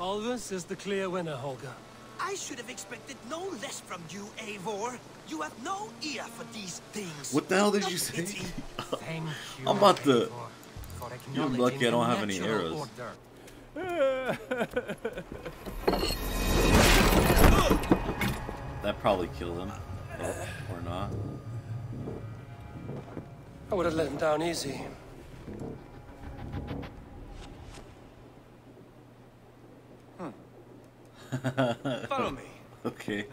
Alvis is the clear winner, Holger. I should have expected no less from you, Eivor. You have no ear for these things. What the hell did No you say? Thank you, I'm about to- Eivor, for You're lucky I don't have any acknowledging arrows. That probably killed him. Oh, or not. I would have let him down easy. Follow me. Okay.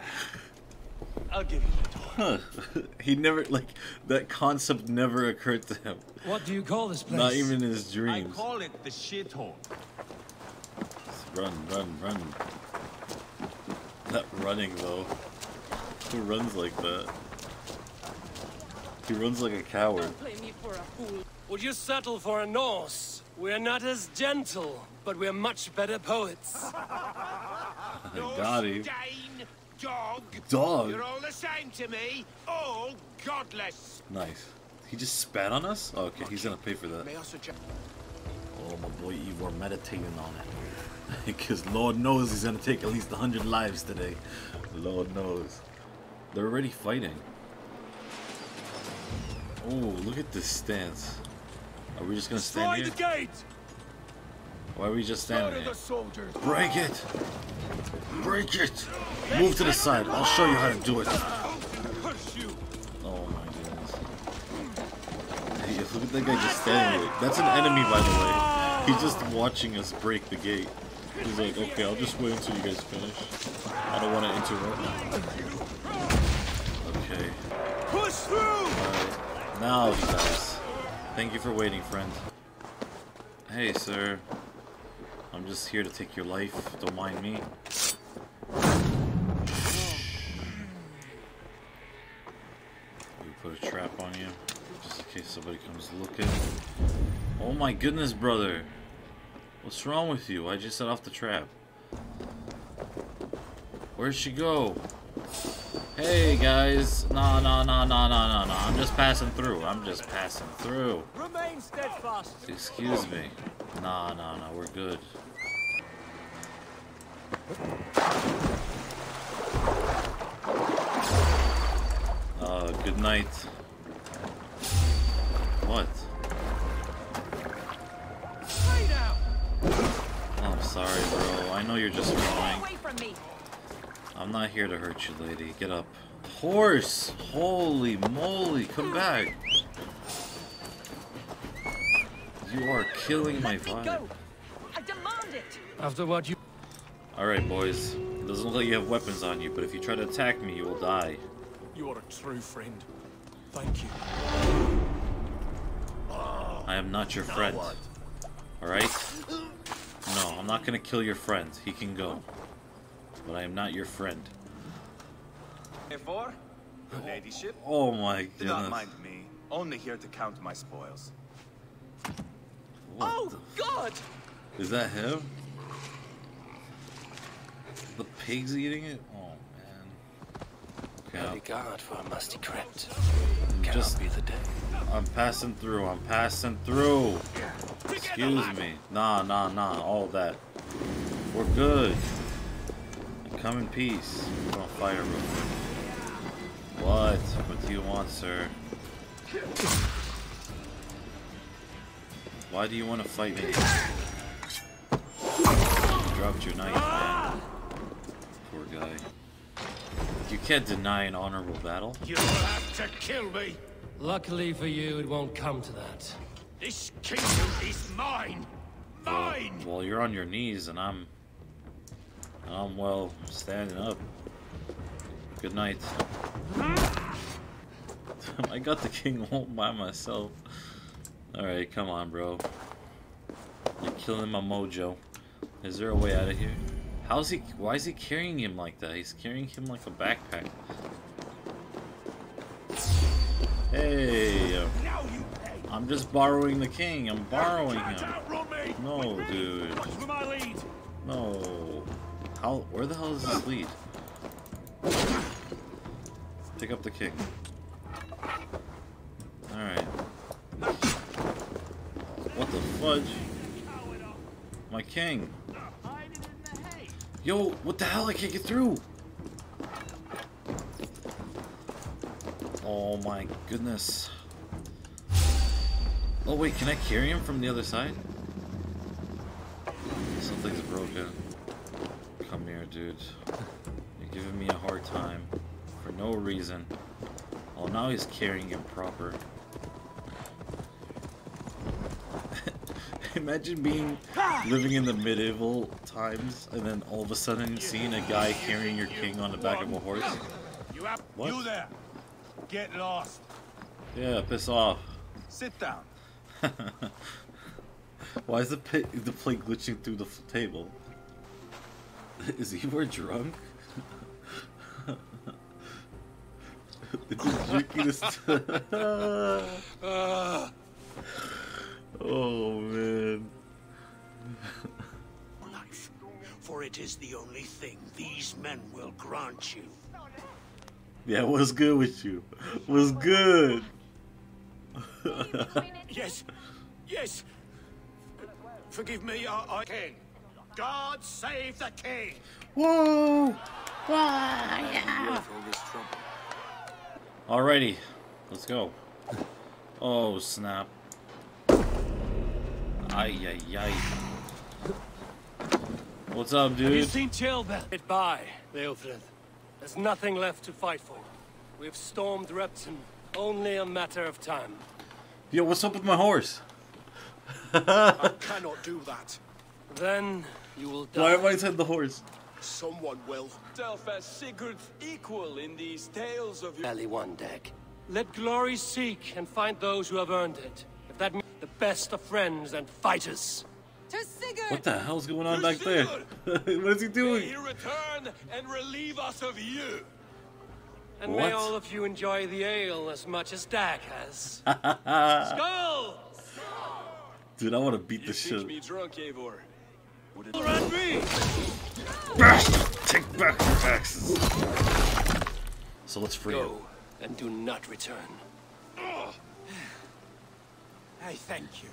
I'll give you the door. Huh. he never, like, that concept never occurred to him. What do you call this place? Not even in his I dreams. call it the shithole. Run, run, run. Not running, though. Who runs like that? He runs like a coward. Don't play me for a fool. Would you settle for a Norse? We're not as gentle, but we're much better poets. Got him. Dane, dog. Dog. You're all the same to me. All godless. Nice. He just spat on us? Oh, okay, he's gonna pay for that. May I suggest? Oh, my boy Eivor meditating on it. Because Lord knows he's gonna take at least 100 lives today. Lord knows. They're already fighting. Oh, look at this stance. Are we just gonna stand here? gate. Why are we just standing here? Break it! Break it! Move to the side. I'll show you how to do it. Oh my goodness. Hey, look at that guy just standing there. That's an enemy, by the way. He's just watching us break the gate. He's like, okay, I'll just wait until you guys finish. I don't want to interrupt. Okay. Push through. Alright. Now dies. Thank you for waiting, friend. Hey, sir. I'm just here to take your life. Don't mind me. We put a trap on you, just in case somebody comes looking. Oh my goodness, brother. What's wrong with you? I just set off the trap? Where'd she go? Hey guys, no, no, no, no, no, no, no. I'm just passing through. I'm just passing through. Remain steadfast. Excuse me. No, no, no. We're good. Uh, good night. What? Oh, I'm sorry, bro. I know you're just annoying. Away from me. I'm not here to hurt you, lady. Get up. Horse! Holy moly, come back! You are killing my Let vibe. go. I demand it. After what you... Alright, boys. It doesn't look like you have weapons on you, but if you try to attack me, you will die. You are a true friend. Thank you. I am not your friend. Alright? No, I'm not gonna kill your friend. He can go. But I am not your friend. Therefore, your oh. ladyship, Oh my do not mind me. Only here to count my spoils. What Oh, God! Is that him? The pig's eating it? Oh man. Holy Okay, God for a musty crypt. Cannot just be the day. I'm passing through. I'm passing through. Excuse me. Nah, nah, nah. All that. We're good. Come in peace. We're gonna fire real quick. What? What do you want, sir? Why do you want to fight me? You dropped your knife, man. Poor guy. You can't deny an honorable battle. You will have to kill me. Luckily for you, it won't come to that. This kingdom is mine. Mine. Well, you're on your knees, and I'm, I'm well standing up. Good night. I got the king all by myself. All right, come on, bro. You're killing my mojo. Is there a way out of here? How's he? Why is he carrying him like that? He's carrying him like a backpack. Hey, Now you pay. I'm just borrowing the king. I'm borrowing him. No, dude. Watch for my lead. No. How? Where the hell is this lead? Pick up the king. Alright. What the fudge? My king. Yo, what the hell? I can't get through. Oh my goodness. Oh wait, can I carry him from the other side? Something's broken. Come here, dude. You're giving me a hard time. For no reason. Oh, now he's carrying him proper. Imagine being living in the medieval times and then all of a sudden seeing a guy carrying your king on the back of a horse. You have What? you there. Get lost. Yeah, piss off. Sit down. Why is the pit, the plate glitching through the f- table? Is he more drunk? it's just drinking oh man. life, for it is the only thing these men will grant you. Yeah, what's good with you? What's good? Yes, yes. Forgive me, I, I king. God save the king. Whoa! Worth all this. Alrighty, let's go. Oh snap! Ay ay ay! What's up, dude? Have you dude? seen Jailbell? Goodbye, Leofrith. There's nothing left to fight for. We've stormed Repton. Only a matter of time. Yo, what's up with my horse? I cannot do that. Then you will die. Why am I inside the horse? Someone will. Self as Sigurd's equal in these tales of your Only one deck. Let glory seek and find those who have earned it. If that means the best of friends and fighters. To Sigurd! What the hell's going on back there? what is he doing? May he return and relieve us of you. And What? may all of you enjoy the ale as much as Dag has. Skull! Dude, I want to beat You the think shit. me drunk, Eivor? Would it Around me! Take back your axes. So let's free him. Go and do not return. I thank you.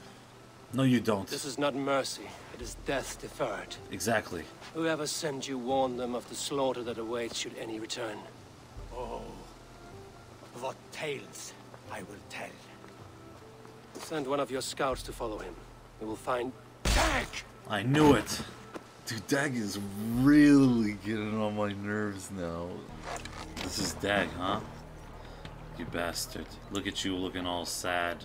No, you don't. This is not mercy, it is death deferred. Exactly. Whoever sent you warned them of the slaughter that awaits should any return. Oh, what tales I will tell. Send one of your scouts to follow him. We will find Dag! I knew it. Dude, Dag is really getting on my nerves now. This is Dag, huh? You bastard. Look at you looking all sad.